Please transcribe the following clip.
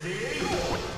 Diego!